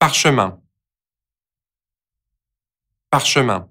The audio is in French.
Parchemin. Parchemin.